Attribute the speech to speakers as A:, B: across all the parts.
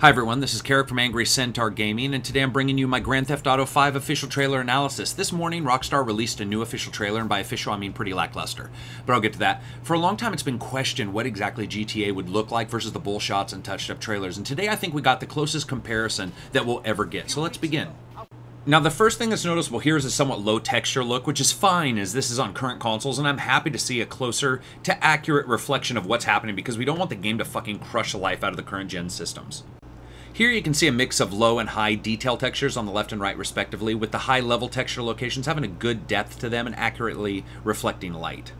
A: Hi everyone, this is Carrick from Angry Centaur Gaming, and today I'm bringing you my Grand Theft Auto 5 official trailer analysis. This morning, Rockstar released a new official trailer, and by official I mean pretty lackluster. But I'll get to that. For a long time, it's been questioned what exactly GTA would look like versus the bull shots and touched up trailers, and today I think we got the closest comparison that we'll ever get. So let's begin. Now, the first thing that's noticeable here is a somewhat low texture look, which is fine as this is on current consoles, and I'm happy to see a closer to accurate reflection of what's happening because we don't want the game to fucking crush the life out of the current gen systems. Here you can see a mix of low and high detail textures on the left and right respectively, with the high level texture locations having a good depth to them and accurately reflecting light.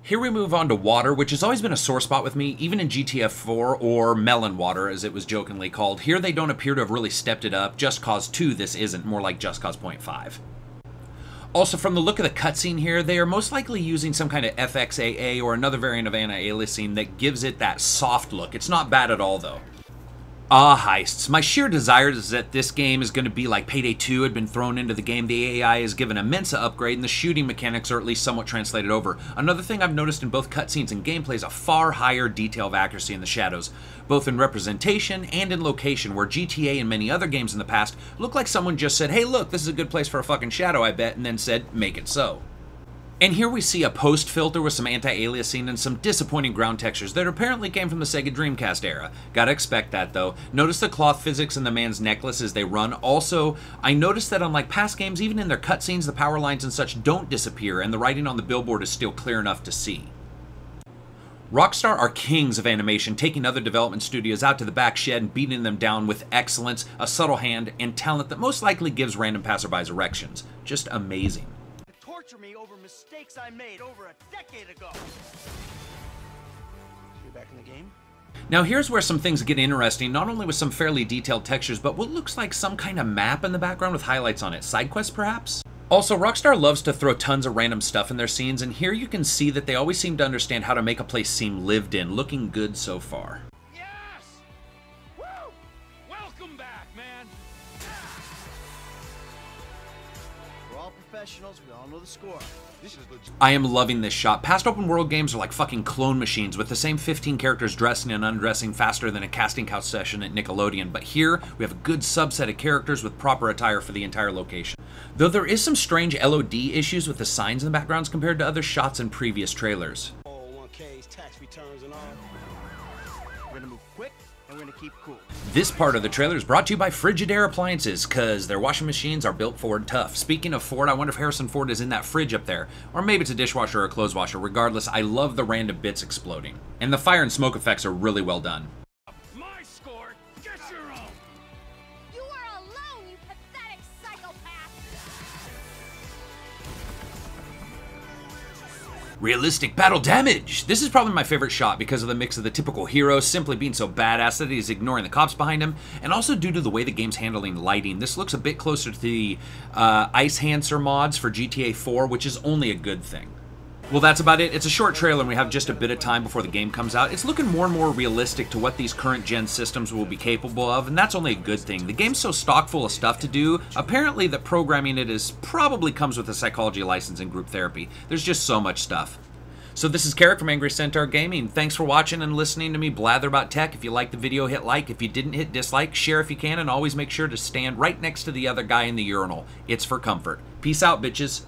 A: Here we move on to water, which has always been a sore spot with me, even in GTA 4 or Melon Water, as it was jokingly called. Here they don't appear to have really stepped it up. Just Cause 2, this isn't, more like Just Cause 0.5. Also, from the look of the cutscene here, they are most likely using some kind of FXAA or another variant of anti-aliasing that gives it that soft look. It's not bad at all, though. Ah, heists. My sheer desire is that this game is going to be like Payday 2 had been thrown into the game. The AI is given a Mensa upgrade, and the shooting mechanics are at least somewhat translated over. Another thing I've noticed in both cutscenes and gameplay is a far higher detail of accuracy in the shadows, both in representation and in location, where GTA and many other games in the past look like someone just said, hey look, this is a good place for a fucking shadow, I bet, and then said, make it so. And here we see a post filter with some anti-aliasing and some disappointing ground textures that apparently came from the Sega Dreamcast era. Gotta expect that though. Notice the cloth physics in the man's necklace as they run. Also, I noticed that unlike past games, even in their cutscenes, the power lines and such don't disappear and the writing on the billboard is still clear enough to see. Rockstar are kings of animation, taking other development studios out to the back shed and beating them down with excellence, a subtle hand, and talent that most likely gives random passerbys erections. Just amazing
B: torture me over mistakes I made over a decade ago. You back in the game?
A: Now here's where some things get interesting, not only with some fairly detailed textures, but what looks like some kind of map in the background with highlights on it. Side quest, perhaps? Also, Rockstar loves to throw tons of random stuff in their scenes, and here you can see that they always seem to understand how to make a place seem lived in, looking good so far.
B: Professionals. We all know the score.
A: I am loving this shot. Past open world games are like fucking clone machines with the same 15 characters dressing and undressing faster than a casting couch session at Nickelodeon, but here we have a good subset of characters with proper attire for the entire location. Though there is some strange LOD issues with the signs in the backgrounds compared to other shots in previous trailers.
B: Tax returns and all. We're gonna move quick
A: This part of the trailer is brought to you by Frigidaire Appliances, because their washing machines are built Ford tough. Speaking of Ford, I wonder if Harrison Ford is in that fridge up there. Or maybe it's a dishwasher or a clothes washer. Regardless, I love the random bits exploding. And the fire and smoke effects are really well done. Realistic battle damage! This is probably my favorite shot because of the mix of the typical hero simply being so badass that he's ignoring the cops behind him, and also due to the way the game's handling lighting. This looks a bit closer to the uh, iCEnhancer mods for GTA 4, which is only a good thing. Well, that's about it. It's a short trailer and we have just a bit of time before the game comes out. It's looking more and more realistic to what these current gen systems will be capable of, and that's only a good thing. The game's so stock full of stuff to do, apparently that programming it is probably comes with a psychology license and group therapy. There's just so much stuff. So this is Carrick from Angry Centaur Gaming. Thanks for watching and listening to me blather about tech. If you liked the video, hit like. If you didn't, hit dislike. Share if you can, and always make sure to stand right next to the other guy in the urinal. It's for comfort. Peace out, bitches.